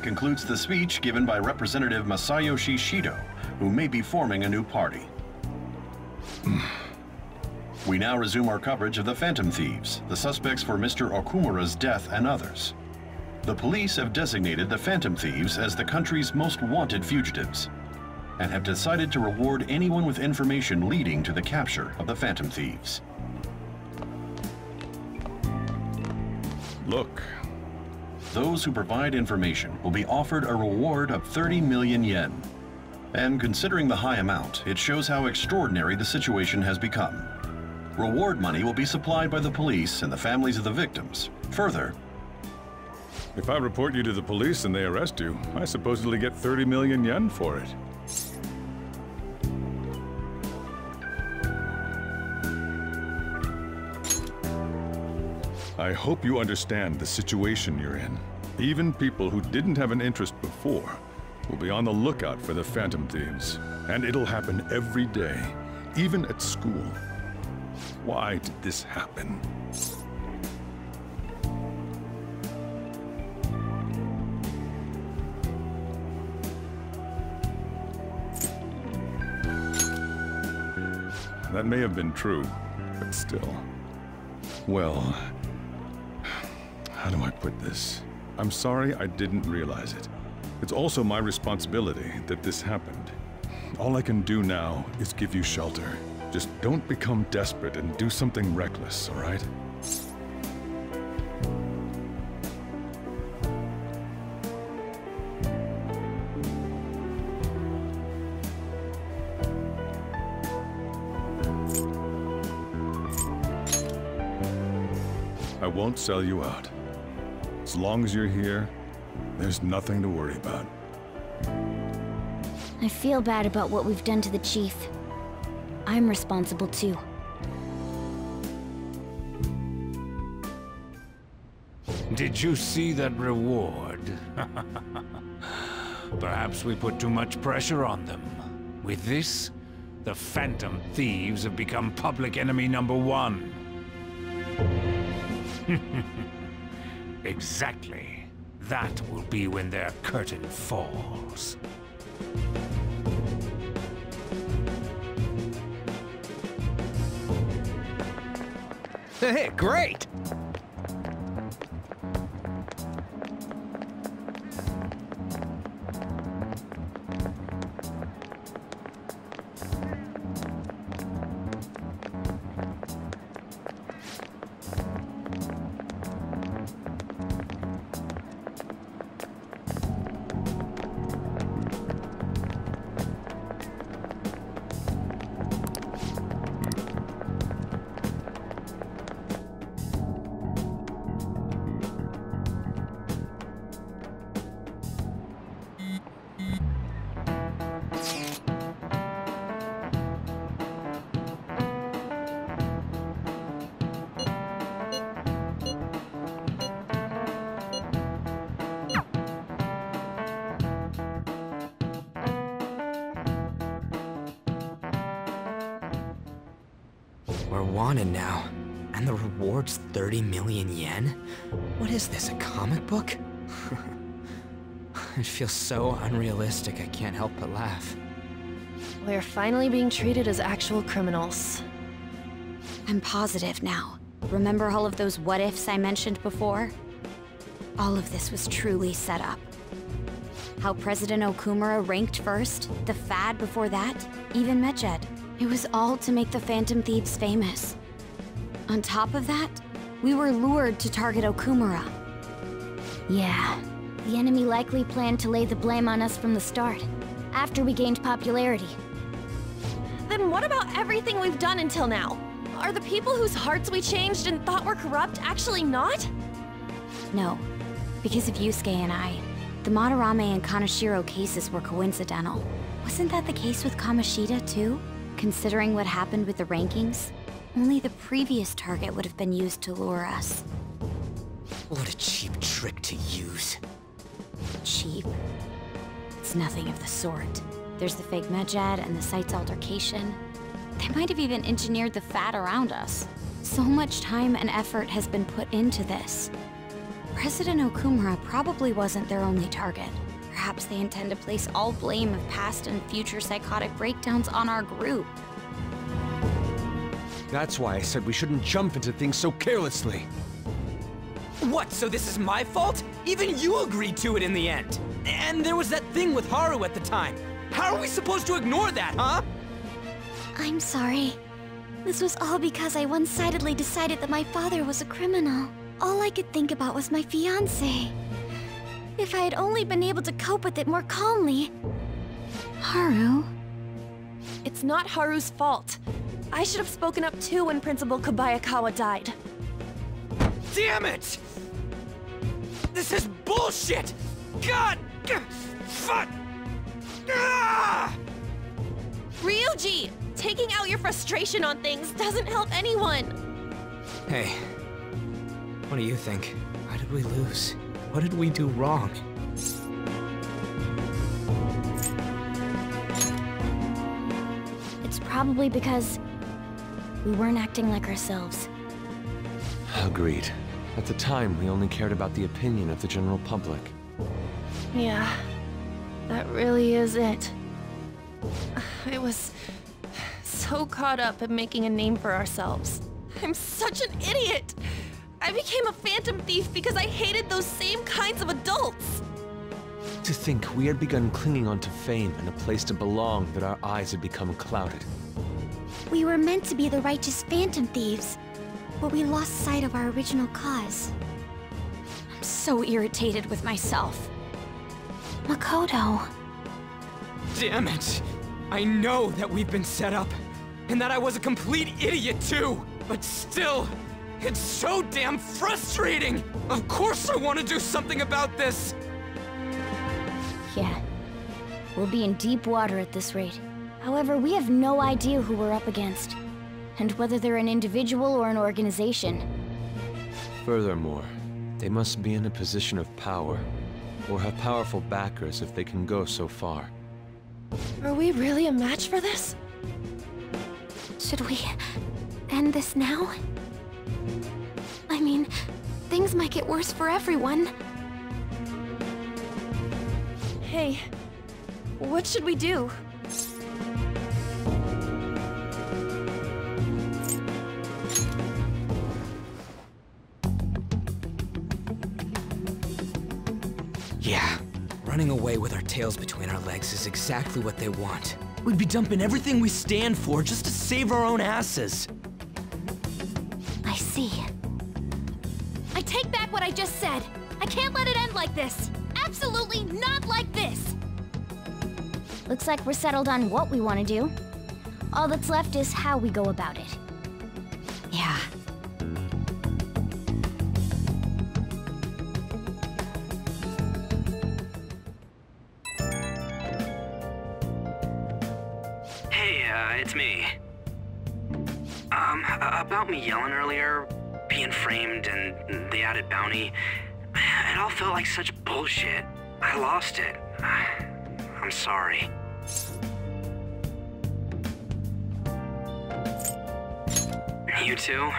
That concludes the speech given by Representative Masayoshi Shido, who may be forming a new party. we now resume our coverage of the Phantom Thieves, the suspects for Mr. Okumura's death and others. The police have designated the Phantom Thieves as the country's most wanted fugitives and have decided to reward anyone with information leading to the capture of the Phantom Thieves. Those who provide information will be offered a reward of 30 million yen. And considering the high amount, it shows how extraordinary the situation has become. Reward money will be supplied by the police and the families of the victims. Further, if I report you to the police and they arrest you, I supposedly get 30 million yen for it. I hope you understand the situation you're in. Even people who didn't have an interest before will be on the lookout for the Phantom Thieves. And it'll happen every day, even at school. Why did this happen? That may have been true, but still. Well, how do I put this? I'm sorry I didn't realize it. It's also my responsibility that this happened. All I can do now is give you shelter. Just don't become desperate and do something reckless, all right? I won't sell you out. As long as you're here, there's nothing to worry about. I feel bad about what we've done to the Chief. I'm responsible too. Did you see that reward? Perhaps we put too much pressure on them. With this, the Phantom Thieves have become public enemy number one. exactly. That will be when their curtain falls. Hey, great! Wanted now. And the reward's 30 million yen? What is this, a comic book? it feels so unrealistic I can't help but laugh. We're finally being treated as actual criminals. I'm positive now. Remember all of those what-ifs I mentioned before? All of this was truly set up. How President Okumura ranked first, the Fad before that, even Medjed. It was all to make the Phantom Thieves famous. On top of that, we were lured to target Okumura. Yeah, the enemy likely planned to lay the blame on us from the start, after we gained popularity. Then what about everything we've done until now? Are the people whose hearts we changed and thought were corrupt actually not? No, because of Yusuke and I. The Madarame and Kaneshiro cases were coincidental. Wasn't that the case with Kamoshida, too? Considering what happened with the rankings, only the previous target would have been used to lure us. What a cheap trick to use. Cheap? It's nothing of the sort. There's the fake Medjed and the site's altercation. They might have even engineered the fat around us. So much time and effort has been put into this. President Okumura probably wasn't their only target. Perhaps they intend to place all blame of past and future psychotic breakdowns on our group. That's why I said we shouldn't jump into things so carelessly. What, so this is my fault? Even you agreed to it in the end. And there was that thing with Haru at the time. How are we supposed to ignore that, huh? I'm sorry. This was all because I one-sidedly decided that my father was a criminal. All I could think about was my fiancé. If I had only been able to cope with it more calmly. Haru? It's not Haru's fault. I should have spoken up too when Principal Kobayakawa died. Damn it! This is bullshit! God! Fuck! Ah! Ryuji! Taking out your frustration on things doesn't help anyone! Hey, what do you think? Why did we lose? What did we do wrong? It's probably because we weren't acting like ourselves. Agreed. At the time, we only cared about the opinion of the general public. Yeah, that really is it. I was so caught up in making a name for ourselves. I'm such an idiot! I became a phantom thief because I hated those same kinds of adults! To think we had begun clinging onto fame and a place to belong that our eyes had become clouded. We were meant to be the righteous phantom thieves, but we lost sight of our original cause. I'm so irritated with myself. Makoto. Damn it! I know that we've been set up, and that I was a complete idiot too! But still, it's so damn frustrating! Of course I want to do something about this! Yeah. We'll be in deep water at this rate. However, we have no idea who we're up against. And whether they're an individual or an organization. Furthermore, they must be in a position of power, or have powerful backers if they can go so far. Are we really a match for this? Should we end this now? I mean, things might get worse for everyone. Hey, what should we do? Yeah, running away with our tails between our legs is exactly what they want. We'd be dumping everything we stand for just to save our own asses. I see. I take back what I just said. I can't let it end like this. Absolutely not like this. Looks like we're settled on what we want to do. All that's left is how we go about it. Added bounty, it all felt like such bullshit. I lost it. I'm sorry. You too?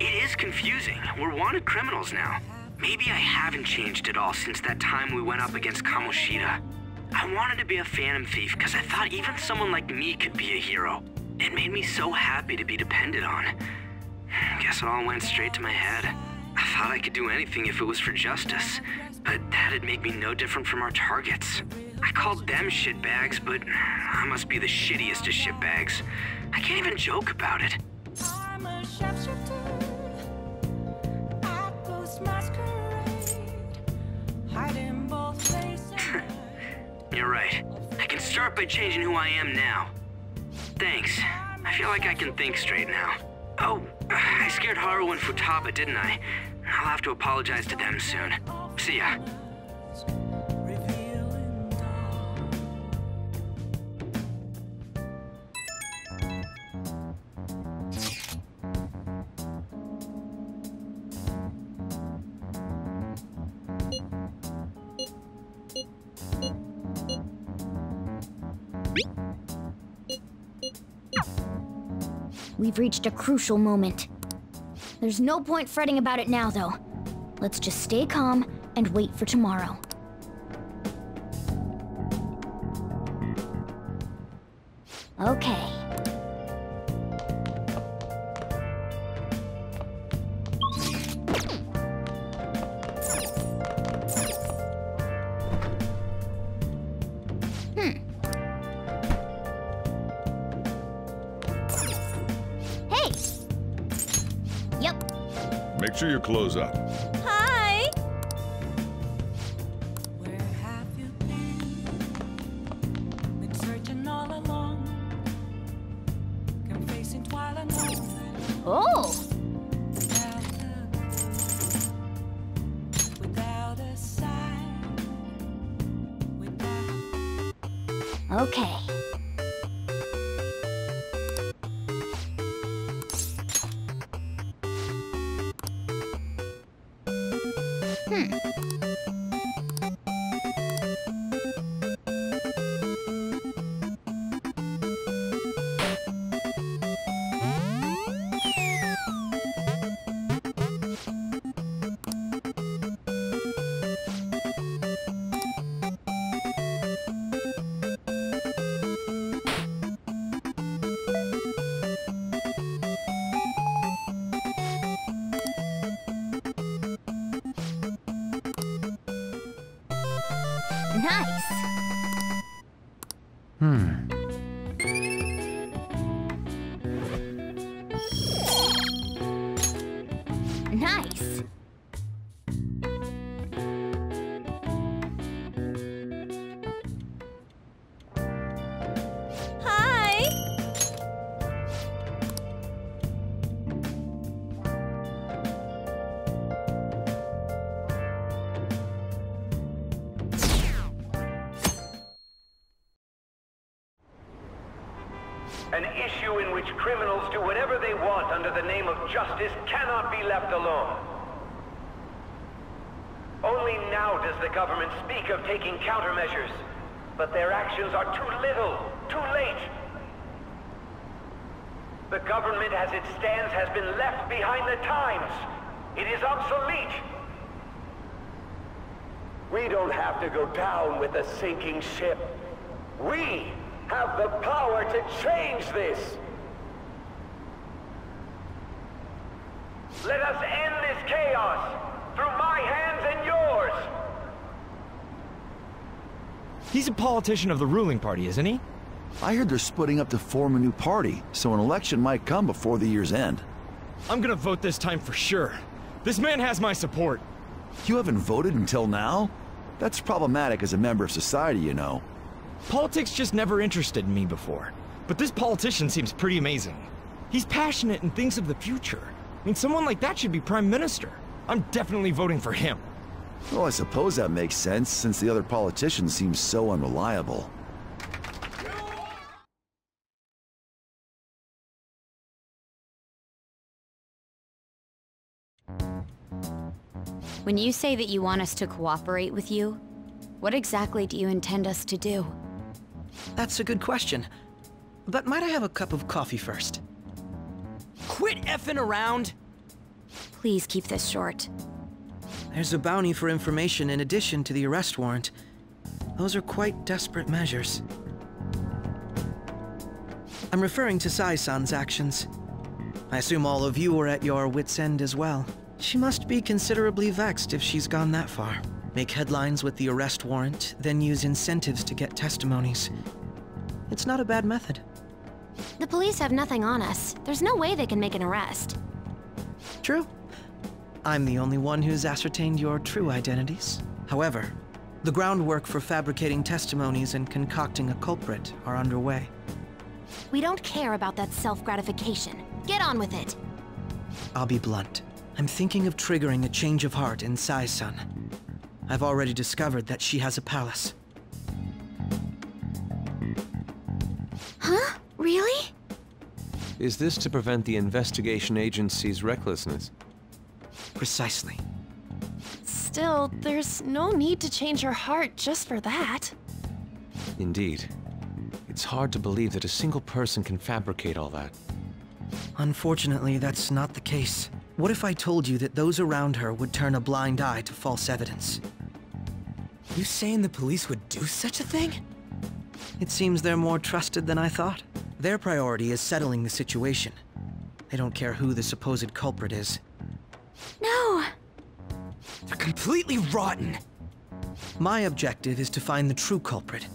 It is confusing. We're wanted criminals now. Maybe I haven't changed at all since that time we went up against Kamoshida. I wanted to be a phantom thief because I thought even someone like me could be a hero. It made me so happy to be depended on. Guess it all went straight to my head. I thought I could do anything if it was for justice, but that'd make me no different from our targets. I called them shitbags, but I must be the shittiest of shitbags. I can't even joke about it. I'm a sharpshooter. I post masquerade, hiding both face and You're right. I can start by changing who I am now. Thanks. I feel like I can think straight now. Oh, I scared Haru and Futaba, didn't I? I'll have to apologize to them soon. See ya. We've reached a crucial moment. There's no point fretting about it now, though. Let's just stay calm and wait for tomorrow. Okay. Sure you close up. Hi! Where have you been? Been searching all along. Confessing while alone. Oh! Without a, without a sign. Without Okay. Nice. Hmm. Speak of taking countermeasures, but their actions are too little, too late. The government as it stands has been left behind the times. It is obsolete. We don't have to go down with a sinking ship. We have the power to change this. Let us end this chaos through my hands and yours. He's a politician of the ruling party, isn't he? I heard they're splitting up to form a new party, so an election might come before the year's end. I'm gonna vote this time for sure. This man has my support. You haven't voted until now? That's problematic as a member of society, you know. Politics just never interested me before. But this politician seems pretty amazing. He's passionate and thinks of the future. I mean, someone like that should be prime minister. I'm definitely voting for him. Well, I suppose that makes sense, since the other politicians seem so unreliable. When you say that you want us to cooperate with you, what exactly do you intend us to do? That's a good question. But might I have a cup of coffee first? Quit effing around! Please keep this short. There's a bounty for information in addition to the arrest warrant. Those are quite desperate measures. I'm referring to Sae-san's actions. I assume all of you are at your wits' end as well. She must be considerably vexed if she's gone that far. Make headlines with the arrest warrant, then use incentives to get testimonies. It's not a bad method. The police have nothing on us. There's no way they can make an arrest. True. I'm the only one who's ascertained your true identities. However, the groundwork for fabricating testimonies and concocting a culprit are underway. We don't care about that self-gratification. Get on with it. I'll be blunt. I'm thinking of triggering a change of heart in Sae-san. I've already discovered that she has a palace. Huh? Really? Is this to prevent the investigation agency's recklessness? Precisely. Still, there's no need to change her heart just for that. Indeed. It's hard to believe that a single person can fabricate all that. Unfortunately, that's not the case. What if I told you that those around her would turn a blind eye to false evidence? You saying the police would do such a thing? It seems they're more trusted than I thought. Their priority is settling the situation. They don't care who the supposed culprit is. No! They're completely rotten! My objective is to find the true culprit.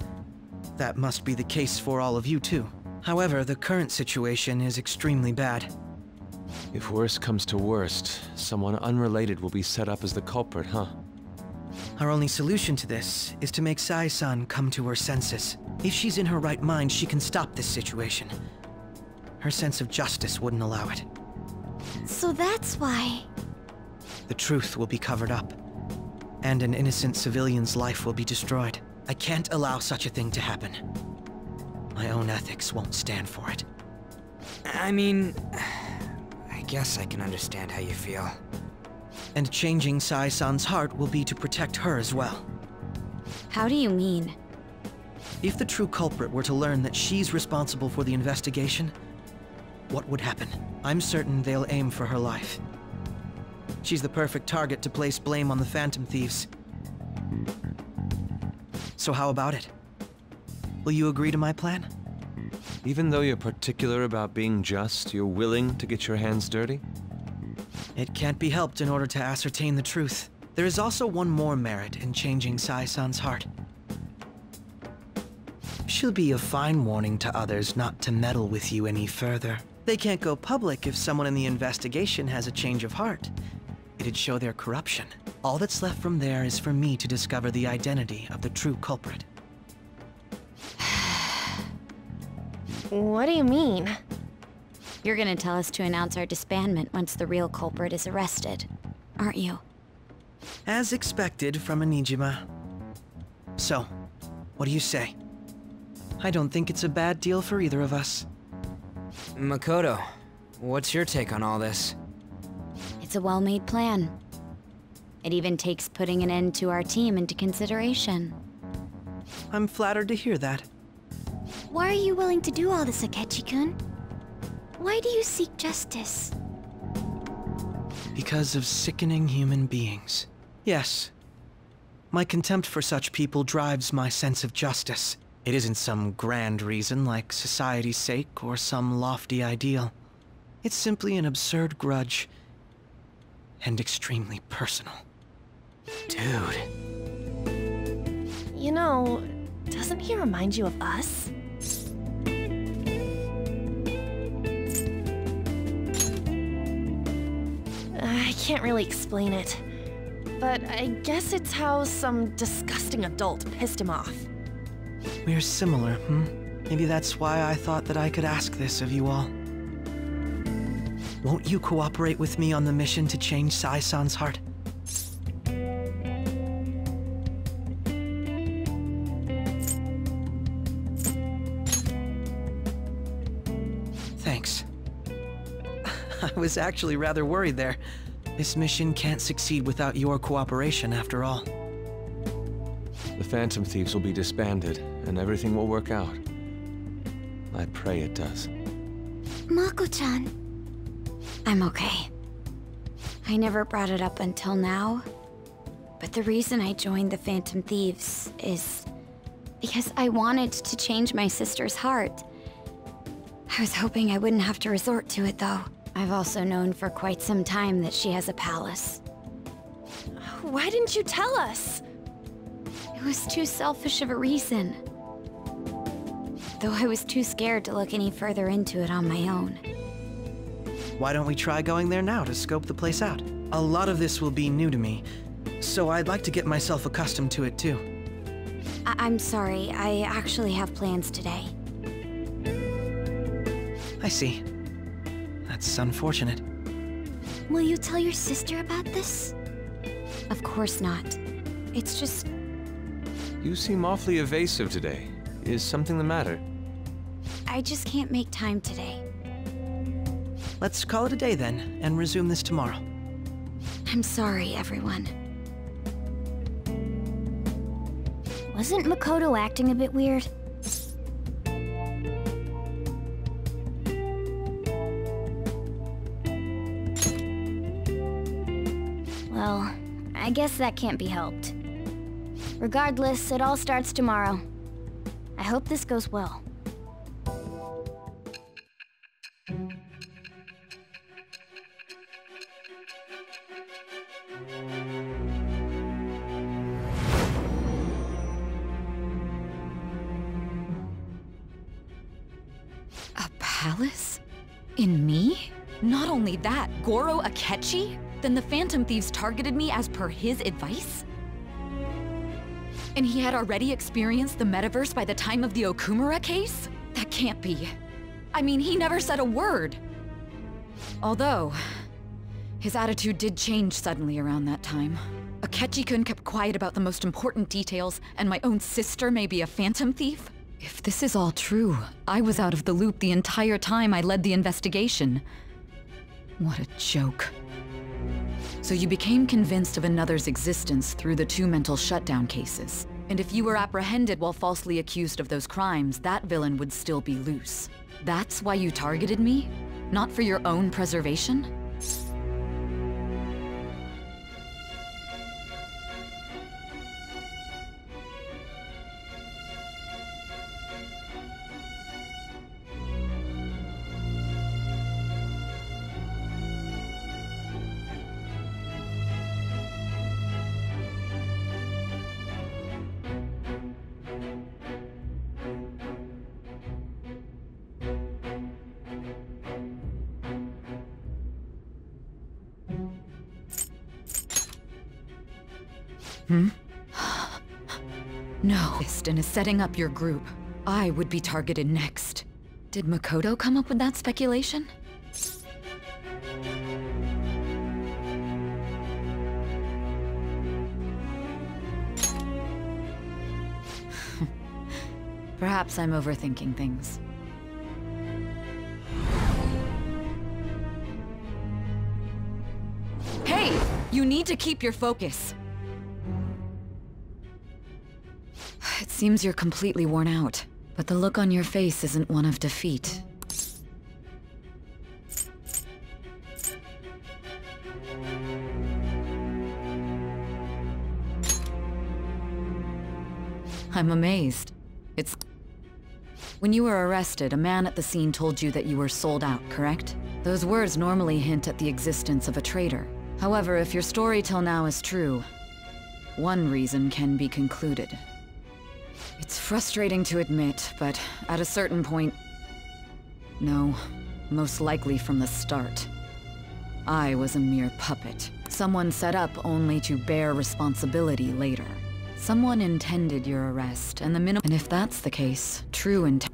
That must be the case for all of you too. However, the current situation is extremely bad. If worst comes to worst, someone unrelated will be set up as the culprit, huh? Our only solution to this is to make Sae-san come to her senses. If she's in her right mind, she can stop this situation. Her sense of justice wouldn't allow it. So that's why. The truth will be covered up, and an innocent civilian's life will be destroyed. I can't allow such a thing to happen. My own ethics won't stand for it. I mean, I guess I can understand how you feel. And changing Sae-san's heart will be to protect her as well. How do you mean? If the true culprit were to learn that she's responsible for the investigation, what would happen? I'm certain they'll aim for her life. She's the perfect target to place blame on the Phantom Thieves. So how about it? Will you agree to my plan? Even though you're particular about being just, you're willing to get your hands dirty? It can't be helped in order to ascertain the truth. There is also one more merit in changing Sae-san's heart. She'll be a fine warning to others not to meddle with you any further. They can't go public if someone in the investigation has a change of heart. It'd show their corruption. All that's left from there is for me to discover the identity of the true culprit. What do you mean? You're gonna tell us to announce our disbandment once the real culprit is arrested, aren't you? As expected from Niijima. So, what do you say? I don't think it's a bad deal for either of us. Makoto, what's your take on all this? It's a well-made plan. It even takes putting an end to our team into consideration. I'm flattered to hear that. Why are you willing to do all this, Akechi-kun? Why do you seek justice? Because of sickening human beings. Yes. My contempt for such people drives my sense of justice. It isn't some grand reason like society's sake or some lofty ideal. It's simply an absurd grudge. And extremely personal. Dude. You know, doesn't he remind you of us? I can't really explain it. But I guess it's how some disgusting adult pissed him off. We're similar, hmm? Maybe that's why I thought that I could ask this of you all. Won't you cooperate with me on the mission to change Sae-san's heart? Thanks. I was actually rather worried there. This mission can't succeed without your cooperation, after all. The Phantom Thieves will be disbanded, and everything will work out. I pray it does. Mako-chan. I'm okay. I never brought it up until now, but the reason I joined the Phantom Thieves is because I wanted to change my sister's heart. I was hoping I wouldn't have to resort to it, though. I've also known for quite some time that she has a palace. Why didn't you tell us? It was too selfish of a reason. Though I was too scared to look any further into it on my own. Why don't we try going there now to scope the place out? A lot of this will be new to me, so I'd like to get myself accustomed to it too. I I'm sorry, I actually have plans today. I see. That's unfortunate. Will you tell your sister about this? Of course not. It's just... You seem awfully evasive today. Is something the matter? I just can't make time today. Let's call it a day then, and resume this tomorrow. I'm sorry, everyone. Wasn't Makoto acting a bit weird? Well, I guess that can't be helped. Regardless, it all starts tomorrow. I hope this goes well. Then the Phantom Thieves targeted me as per his advice? And he had already experienced the metaverse by the time of the Okumura case? That can't be. I mean, he never said a word. Although, his attitude did change suddenly around that time. Akechi-kun kept quiet about the most important details, and my own sister may be a phantom thief? If this is all true, I was out of the loop the entire time I led the investigation. What a joke. So you became convinced of another's existence through the two mental shutdown cases. And if you were apprehended while falsely accused of those crimes, that villain would still be loose. That's why you targeted me? Not for your own preservation? Hmm? no. And is setting up your group. I would be targeted next. Did Makoto come up with that speculation? Perhaps I'm overthinking things. Hey! You need to keep your focus. Seems you're completely worn out, but the look on your face isn't one of defeat. I'm amazed. It's... When you were arrested, a man at the scene told you that you were sold out, correct? Those words normally hint at the existence of a traitor. However, if your story till now is true, one reason can be concluded. It's frustrating to admit, but at a certain point... No, most likely from the start. I was a mere puppet. Someone set up only to bear responsibility later. Someone intended your arrest, and the minimum- And if that's the case, true intent-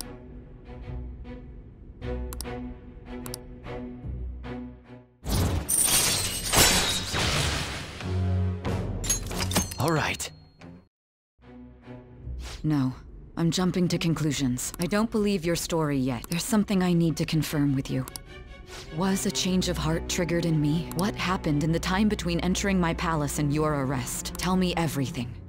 I'm jumping to conclusions. I don't believe your story yet. There's something I need to confirm with you. Was a change of heart triggered in me? What happened in the time between entering my palace and your arrest? Tell me everything.